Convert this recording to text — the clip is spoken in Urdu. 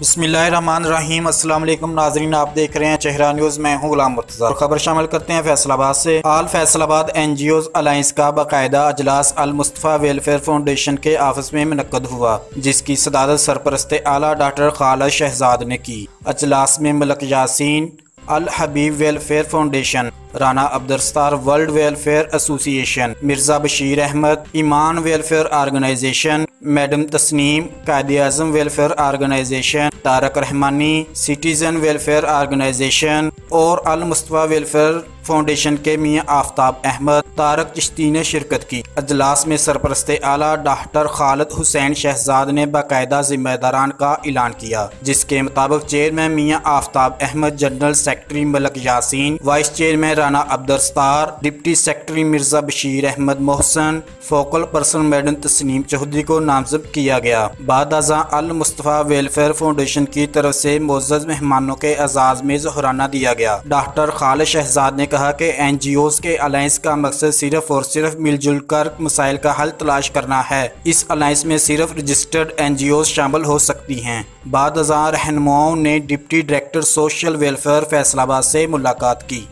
بسم اللہ الرحمن الرحیم، السلام علیکم ناظرین، آپ دیکھ رہے ہیں چہرہ نیوز، میں ہوں غلام مرتضی۔ خبر شامل کرتے ہیں فیصل آباد سے۔ آل فیصل آباد این جی اوز الائنس کا باقاعدہ اجلاس المصطفیٰ ویلفیئر فاؤنڈیشن کے آفس میں منعقد ہوا، جس کی صدارت سرپرست اعلیٰ ڈاکٹر خالد شہزاد نے کی۔ اجلاس میں Malik Yasin Alhabib welfare foundation Rana Abdulsattar world welfare association Mirza Bashir Ahmed, Iman welfare organisation madam Tasneem Quaid Azam welfare organisation Tariq Rehmani citizen welfare organisation اور المصطفیٰ ویلفیئر فاؤنڈیشن کے میاں آفتاب احمد تارک چشتی نے شرکت کی۔ اجلاس میں سرپرست اعلیٰ ڈاکٹر خالد حسین شہزاد نے باقاعدہ ذمہ داران کا اعلان کیا، جس کے مطابق chairman Mian Aftab Ahmed, general secretary Malik Yasin, vice chairman Rana Abdul Sattar deputy secretary Mirza Bashir Ahmed Mohsin, focal person madam Tasneem Chaudhry کو نامزد کیا گیا۔ بعد ازاں المصطفیٰ ویلفیئر فاؤنڈیشن کی طرف سے معزز مہمانوں کے اعزاز میں ظہرانہ دیا گیا۔ ڈاکٹر خالد شہزاد نے کہا کہ این جی اوز کے الائنس کا مقصد صرف اور صرف مل جل کر مسائل کا حل تلاش کرنا ہے۔ اس الائنس میں صرف رجسٹرڈ این جی اوز شامل ہو سکتی ہیں۔ بعد ازاں رہنماؤں نے deputy director social welfare Faisalabad سے ملاقات کی۔